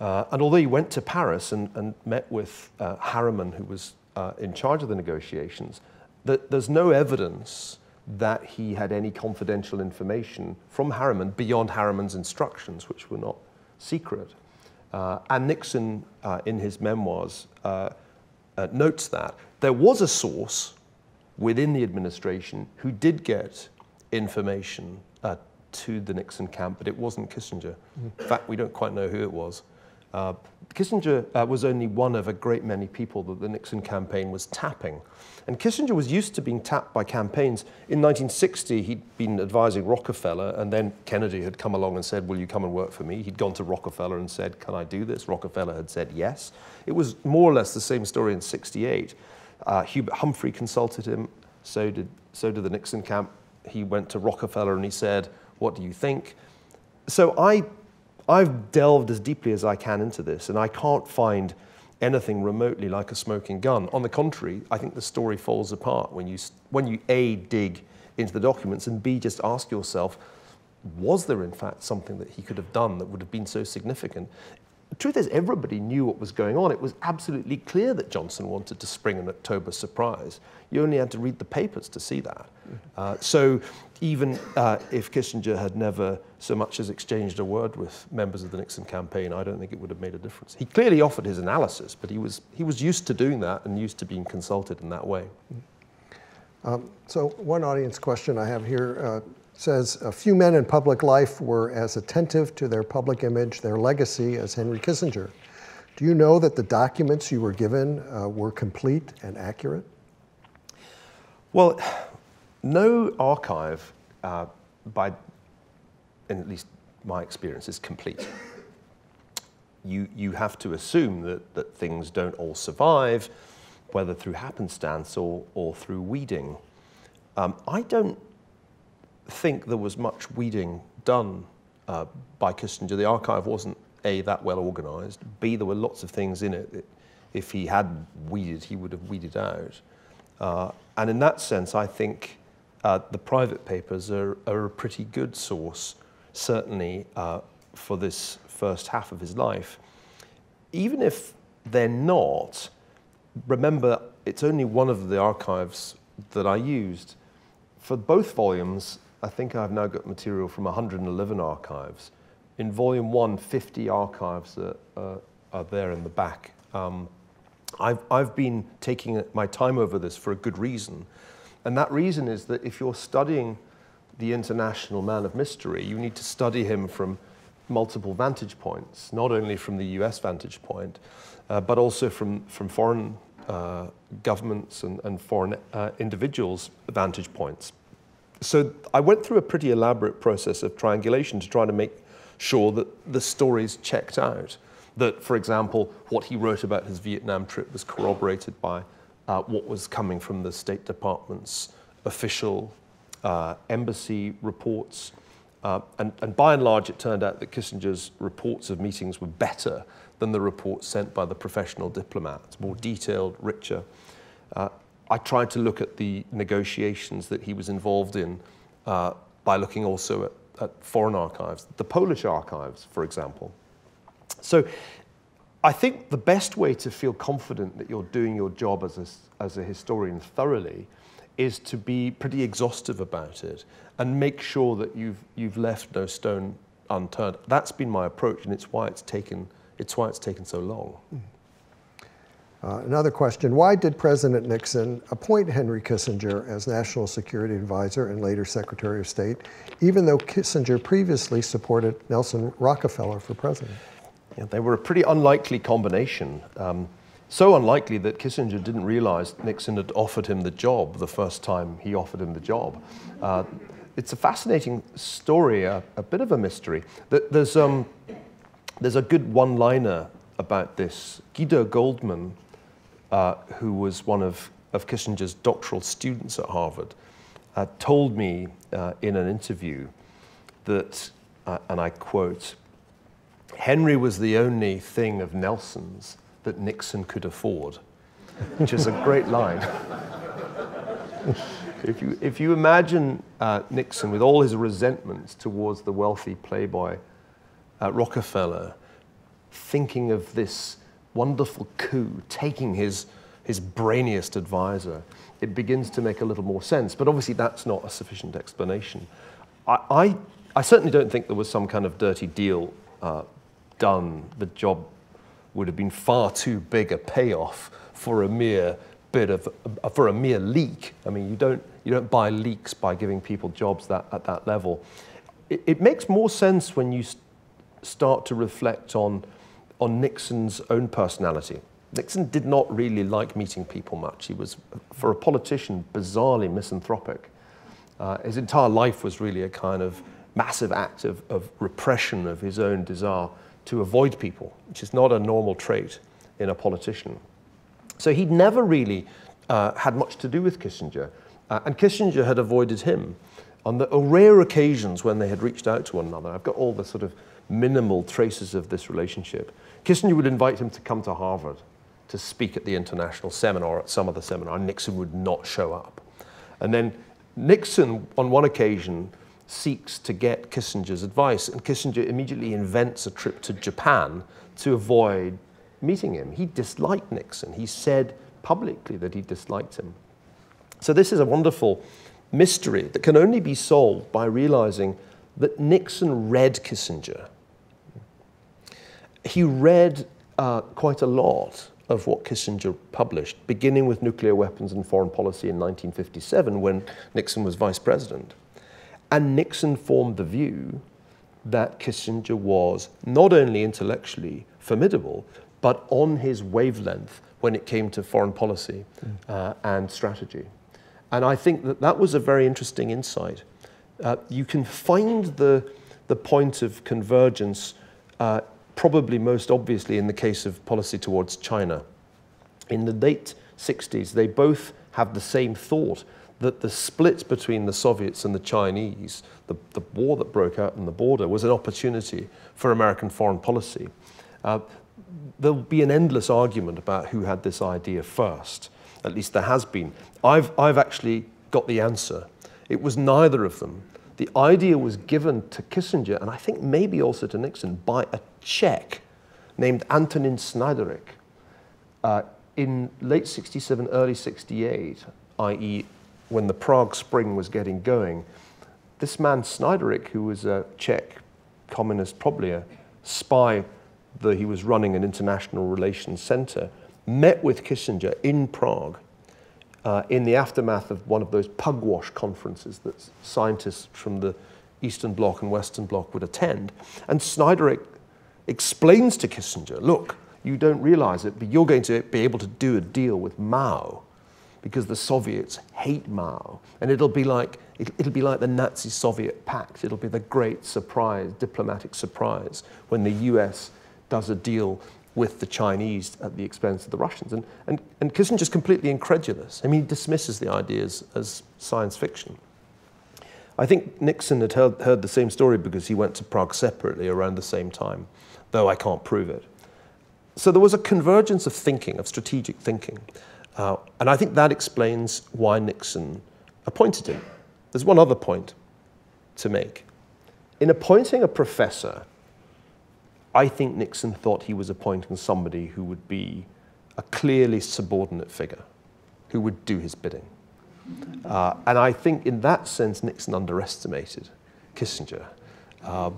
Uh, and although he went to Paris and, and met with uh, Harriman, who was uh, in charge of the negotiations, there's no evidence that he had any confidential information from Harriman beyond Harriman's instructions, which were not secret. Uh, and Nixon, uh, in his memoirs, uh, notes that there was a source within the administration who did get information to the Nixon camp, but it wasn't Kissinger. Mm. In fact, we don't quite know who it was. Uh, Kissinger uh, was only one of a great many people that the Nixon campaign was tapping. And Kissinger was used to being tapped by campaigns. In 1960, he'd been advising Rockefeller, and then Kennedy had come along and said, Will you come and work for me? He'd gone to Rockefeller and said, Can I do this? Rockefeller had said yes. It was more or less the same story in 68. Uh, Hubert Humphrey consulted him, so did, so did the Nixon camp. He went to Rockefeller and he said, What do you think? So I I've delved as deeply as I can into this, and I can't find anything remotely like a smoking gun. On the contrary, I think the story falls apart when you, when you A, dig into the documents, and B, just ask yourself, was there in fact something that he could have done that would have been so significant? The truth is, everybody knew what was going on. It was absolutely clear that Johnson wanted to spring an October surprise. You only had to read the papers to see that. Uh, so even uh, if Kissinger had never so much as exchanged a word with members of the Nixon campaign, I don't think it would have made a difference. He clearly offered his analysis, but he was, he was used to doing that and used to being consulted in that way. Um, so one audience question I have here uh, says, a few men in public life were as attentive to their public image, their legacy, as Henry Kissinger. Do you know that the documents you were given uh, were complete and accurate? Well, no archive, uh, by, in at least my experience, is complete. You, you have to assume that, that things don't all survive, whether through happenstance or, or through weeding. Um, I don't think there was much weeding done uh, by Kissinger. The archive wasn't A, that well organized, B, there were lots of things in it that if he had weeded, he would have weeded out. Uh, and in that sense, I think uh, the private papers are, are, a pretty good source, certainly uh, for this first half of his life. Even if they're not, remember, it's only one of the archives that I used. For both volumes, I think I've now got material from 111 archives. In volume one, 50 archives are, uh, are there in the back. Um, I've, I've been taking my time over this for a good reason. And that reason is that if you're studying the international man of mystery, you need to study him from multiple vantage points, not only from the US vantage point, uh, but also from, from foreign uh, governments and, and foreign uh, individuals' vantage points so I went through a pretty elaborate process of triangulation to try to make sure that the stories checked out. That, for example, what he wrote about his Vietnam trip was corroborated by uh, what was coming from the State Department's official uh, embassy reports. Uh, and, and by and large, it turned out that Kissinger's reports of meetings were better than the reports sent by the professional diplomats, more detailed, richer. Uh, I tried to look at the negotiations that he was involved in uh, by looking also at, at, foreign archives, the Polish archives, for example. So I think the best way to feel confident that you're doing your job as a, as a historian thoroughly is to be pretty exhaustive about it and make sure that you've, you've left no stone unturned. That's been my approach, and it's why it's taken, it's why it's taken so long. Mm. Uh, another question, why did President Nixon appoint Henry Kissinger as National Security Advisor and later Secretary of State, even though Kissinger previously supported Nelson Rockefeller for president? They were a pretty unlikely combination. Um, so unlikely that Kissinger didn't realize Nixon had offered him the job the first time he offered him the job. Uh, it's a fascinating story, a, a bit of a mystery. There's, um, there's a good one-liner about this. Guido Goldman uh, who was one of, of Kissinger's doctoral students at Harvard, uh, told me uh, in an interview that, uh, and I quote, Henry was the only thing of Nelson's that Nixon could afford, which is a great line. if, you, if you imagine uh, Nixon with all his resentments towards the wealthy playboy uh, Rockefeller, thinking of this wonderful coup, taking his, his brainiest advisor, it begins to make a little more sense. But obviously, that's not a sufficient explanation. I, I, I certainly don't think there was some kind of dirty deal uh, done. The job would have been far too big a payoff for a mere bit of, uh, for a mere leak. I mean, you don't, you don't buy leaks by giving people jobs that, at that level. It, it makes more sense when you st start to reflect on, on Nixon's own personality. Nixon did not really like meeting people much. He was, for a politician, bizarrely misanthropic. Uh, his entire life was really a kind of massive act of, of repression of his own desire to avoid people, which is not a normal trait in a politician. So he'd never really uh, had much to do with Kissinger, uh, and Kissinger had avoided him. On the rare occasions when they had reached out to one another, I've got all the sort of minimal traces of this relationship. Kissinger would invite him to come to Harvard to speak at the international seminar, at some other seminar, Nixon would not show up. And then Nixon, on one occasion, seeks to get Kissinger's advice, and Kissinger immediately invents a trip to Japan to avoid meeting him. He disliked Nixon. He said publicly that he disliked him. So this is a wonderful mystery that can only be solved by realizing that Nixon read Kissinger. He read uh, quite a lot of what Kissinger published, beginning with nuclear weapons and foreign policy in 1957 when Nixon was vice president. And Nixon formed the view that Kissinger was not only intellectually formidable, but on his wavelength when it came to foreign policy uh, and strategy. And I think that that was a very interesting insight. Uh, you can find the, the point of convergence uh, probably most obviously in the case of policy towards China. In the late 60s, they both have the same thought that the split between the Soviets and the Chinese, the, the war that broke out on the border, was an opportunity for American foreign policy. Uh, there'll be an endless argument about who had this idea first. At least there has been. I've, I've actually got the answer. It was neither of them. The idea was given to Kissinger, and I think maybe also to Nixon, by a Czech named Antonin Snejdarek uh, in late 67, early 68, i.e., when the Prague Spring was getting going. This man, Snejdarek, who was a Czech communist, probably a spy, though he was running an international relations center, met with Kissinger in Prague uh, in the aftermath of one of those pugwash conferences that scientists from the Eastern Bloc and Western Bloc would attend. And Snyder explains to Kissinger, look, you don't realize it, but you're going to be able to do a deal with Mao because the Soviets hate Mao. And it'll be like, it'll be like the Nazi-Soviet pact. It'll be the great surprise, diplomatic surprise, when the US does a deal with the Chinese at the expense of the Russians. And, and, and Kissinger's completely incredulous. I mean, he dismisses the ideas as science fiction. I think Nixon had heard, heard the same story because he went to Prague separately around the same time, though I can't prove it. So there was a convergence of thinking, of strategic thinking. Uh, and I think that explains why Nixon appointed him. There's one other point to make. In appointing a professor, I think Nixon thought he was appointing somebody who would be a clearly subordinate figure, who would do his bidding. Uh, and I think in that sense, Nixon underestimated Kissinger. Uh,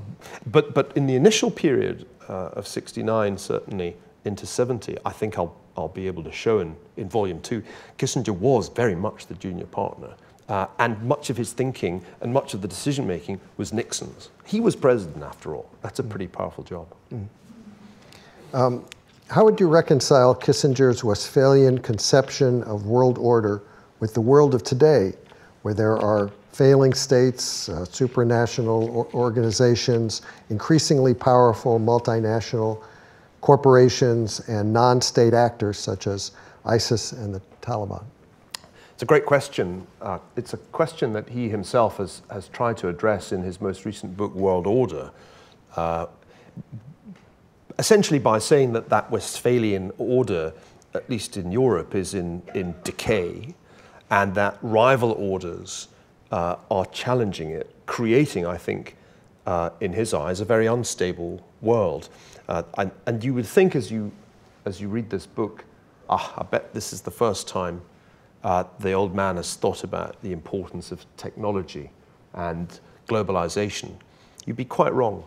but, but in the initial period uh, of 69, certainly into 70, I think I'll, I'll be able to show in, in volume two, Kissinger was very much the junior partner. Uh, and much of his thinking and much of the decision making was Nixon's. He was president after all. That's a pretty powerful job. Mm. Um, how would you reconcile Kissinger's Westphalian conception of world order with the world of today, where there are failing states, uh, supranational or organizations, increasingly powerful multinational corporations, and non state actors such as ISIS and the Taliban? It's a great question. Uh, it's a question that he himself has, has tried to address in his most recent book, World Order, uh, essentially by saying that that Westphalian order, at least in Europe, is in, in decay, and that rival orders uh, are challenging it, creating, I think, uh, in his eyes, a very unstable world. Uh, and, and you would think as you, as you read this book, ah, I bet this is the first time uh, the old man has thought about the importance of technology and globalization, you'd be quite wrong.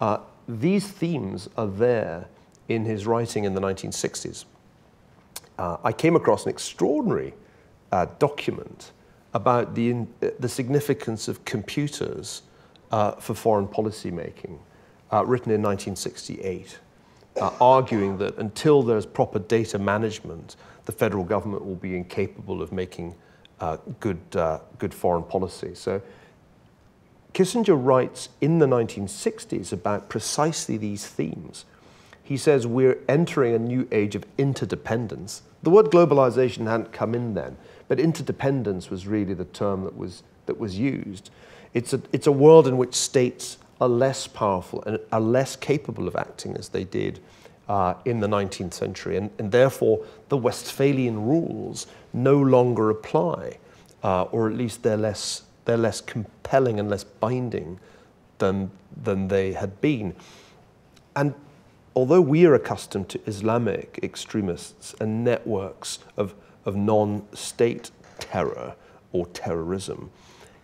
Uh, these themes are there in his writing in the 1960s. Uh, I came across an extraordinary uh, document about the, the significance of computers for foreign policy making, written in 1968 uh, arguing that until there's proper data management, the federal government will be incapable of making uh, good, uh, good foreign policy. So Kissinger writes in the 1960s about precisely these themes. He says we're entering a new age of interdependence. The word globalization hadn't come in then, but interdependence was really the term that was, that was used. It's a, it's a world in which states are less powerful and are less capable of acting as they did uh, in the 19th century. And, and, therefore, the Westphalian rules no longer apply, uh, or at least they're less, they're less compelling and less binding than, than they had been. And although we are accustomed to Islamic extremists and networks of, of non state terror or terrorism,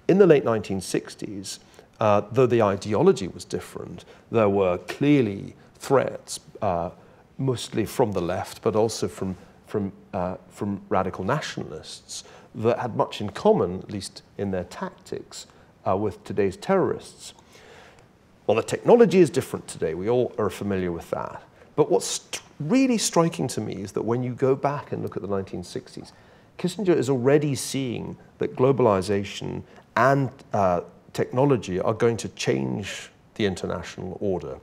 in the late 1960s, uh, though the ideology was different, there were clearly threats, uh, mostly from the left, but also from, from, uh, from radical nationalists, that had much in common, at least in their tactics, uh, with today's terrorists. Well, the technology is different today. We all are familiar with that. But what's really striking to me is that when you go back and look at the 1960s, Kissinger is already seeing that globalization and uh, technology are going to change the international order.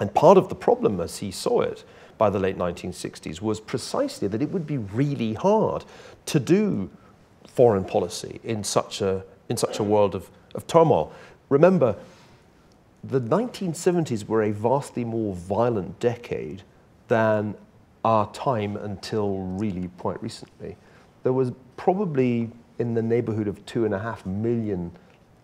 And part of the problem, as he saw it by the late 1960s, was precisely that it would be really hard to do foreign policy in such a, in such a world of, of turmoil. Remember, the 1970s were a vastly more violent decade than our time until really quite recently. There was probably in the neighborhood of two and a half million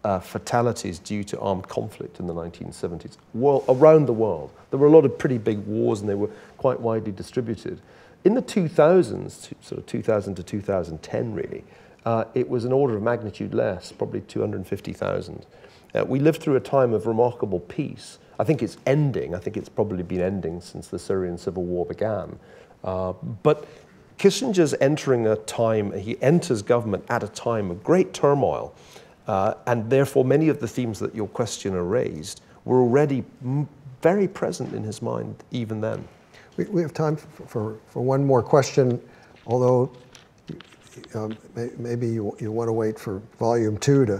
uh, fatalities due to armed conflict in the 1970s well, around the world. There were a lot of pretty big wars and they were quite widely distributed. In the 2000s, sort of 2000 to 2010 really, uh, it was an order of magnitude less, probably 250,000. Uh, we lived through a time of remarkable peace. I think it's ending. I think it's probably been ending since the Syrian civil war began. Uh, but Kissinger's entering a time, he enters government at a time of great turmoil uh, and therefore, many of the themes that your questioner raised were already very present in his mind even then. We, we have time for, for, for, one more question, although um, maybe you, you want to wait for volume two to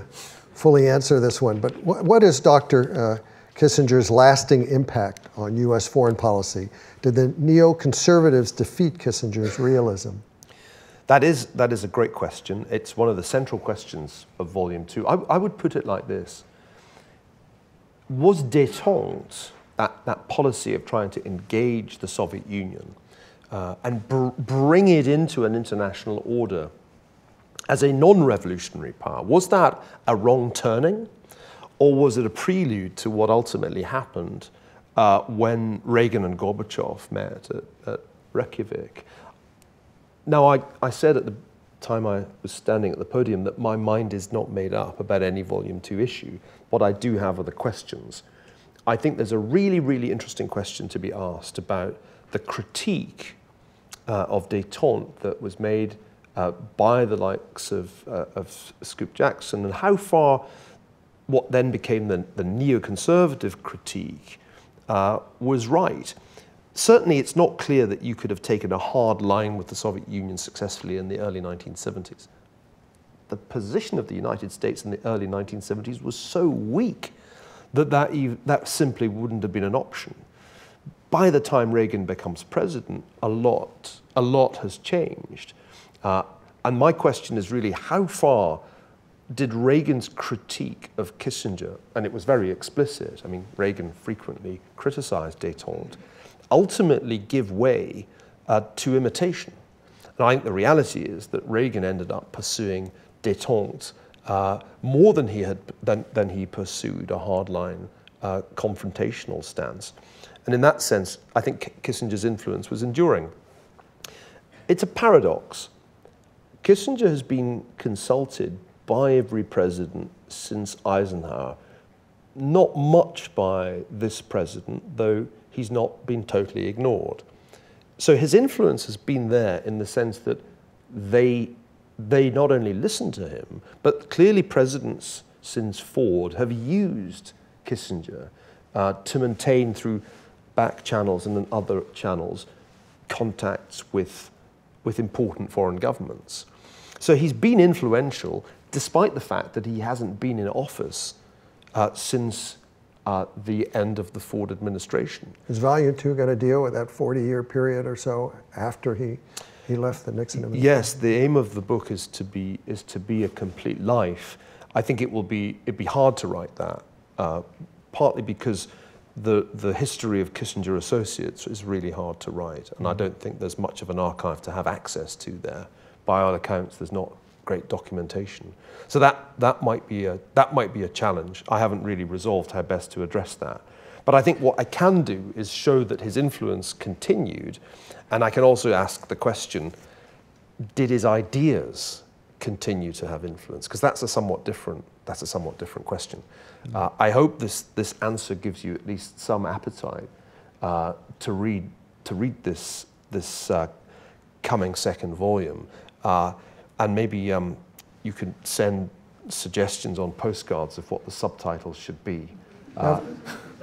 fully answer this one. But what, what is Dr. Uh, Kissinger's lasting impact on U.S. foreign policy? Did the neoconservatives defeat Kissinger's realism? That is, that is a great question. It's one of the central questions of Volume 2. I, I would put it like this Was detente, that, that policy of trying to engage the Soviet Union uh, and br- bring it into an international order as a non revolutionary power, was that a wrong turning? Or was it a prelude to what ultimately happened uh, when Reagan and Gorbachev met at, at Reykjavik? Now, I, I said at the time I was standing at the podium that my mind is not made up about any Volume 2 issue. What I do have are the questions. I think there's a really, really interesting question to be asked about the critique uh, of detente that was made uh, by the likes of, uh, of Scoop Jackson and how far what then became the, the neoconservative critique uh, was right. Certainly, it's not clear that you could have taken a hard line with the Soviet Union successfully in the early 1970s. The position of the United States in the early 1970s was so weak that that, that simply wouldn't have been an option. By the time Reagan becomes president, a lot, a lot has changed. Uh, and my question is really how far did Reagan's critique of Kissinger, and it was very explicit, I mean, Reagan frequently criticized detente, ultimately give way uh, to imitation? And I think the reality is that Reagan ended up pursuing detente uh, more than he, had, than, than he pursued a hardline uh, confrontational stance. And in that sense, I think Kissinger's influence was enduring. It's a paradox. Kissinger has been consulted by every president since Eisenhower, not much by this president, though he's not been totally ignored. So his influence has been there in the sense that they, they not only listen to him, but clearly presidents since Ford have used Kissinger uh, to maintain through back channels and other channels contacts with, with important foreign governments. So he's been influential despite the fact that he hasn't been in office uh, since uh, the end of the Ford administration. Is Volume 2 going to deal with that 40 year period or so after he, he left the Nixon administration? Yes, the aim of the book is to be, is to be a complete life. I think it will be, it'd be hard to write that, uh, partly because the, the history of Kissinger Associates is really hard to write, and I don't think there's much of an archive to have access to there. By all accounts, there's not great documentation. So that, that, might be a, that might be a challenge. I haven't really resolved how best to address that. But I think what I can do is show that his influence continued, and I can also ask the question, did his ideas continue to have influence? Because that's a somewhat different, that's a somewhat different question. Mm. Uh, I hope this, this answer gives you at least some appetite uh, to, read, to read this, this uh, coming second volume. And maybe um, you can send suggestions on postcards of what the subtitles should be. Uh,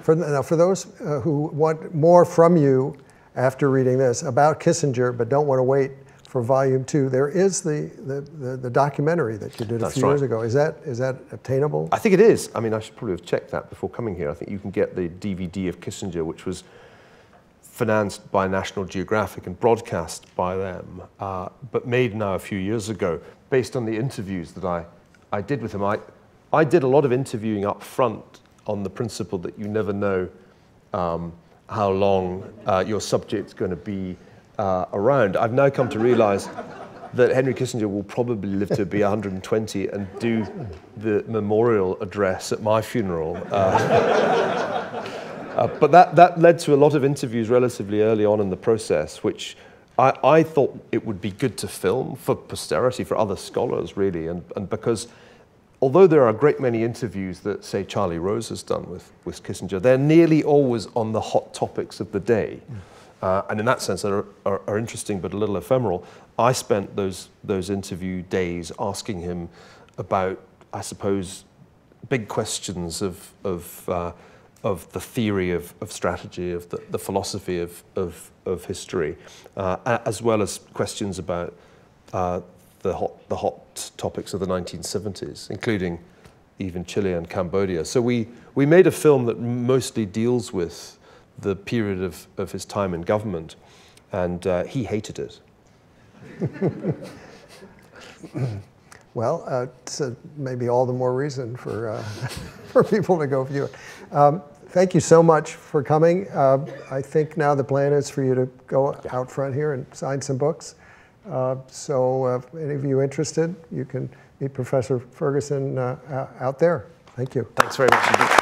for, now, for those uh, who want more from you after reading this about Kissinger, but don't want to wait for volume two, there is the, the, the, the documentary that you did a few right. years ago. Is that, is that obtainable? I think it is. I mean, I should probably have checked that before coming here. I think you can get the DVD of Kissinger, which was financed by National Geographic and broadcast by them, uh, but made now a few years ago based on the interviews that I, I did with him. I, I did a lot of interviewing up front on the principle that you never know um, how long uh, your subject's going to be uh, around. I've now come to realize that Henry Kissinger will probably live to be 120 and do the memorial address at my funeral. Uh, uh, but that, that led to a lot of interviews relatively early on in the process, which I, I thought it would be good to film for posterity, for other scholars, really, and, and because although there are a great many interviews that, say, Charlie Rose has done with, with Kissinger, they're nearly always on the hot topics of the day. Mm. Uh, and in that sense, are, are, are, interesting but a little ephemeral. I spent those, those interview days asking him about, I suppose, big questions of, of uh, of the theory of, of strategy, of the, the philosophy of, of, of history, uh, as well as questions about uh, the, hot, the hot topics of the 1970s, including even Chile and Cambodia. So we, we made a film that mostly deals with the period of, of his time in government, and uh, he hated it. well, uh, so maybe all the more reason for, uh, for people to go view it. Um, thank you so much for coming. Uh, I think now the plan is for you to go yeah. out front here and sign some books. Uh, so uh, if any of you interested, you can meet Professor Ferguson uh, out there. Thank you. Thanks very much indeed.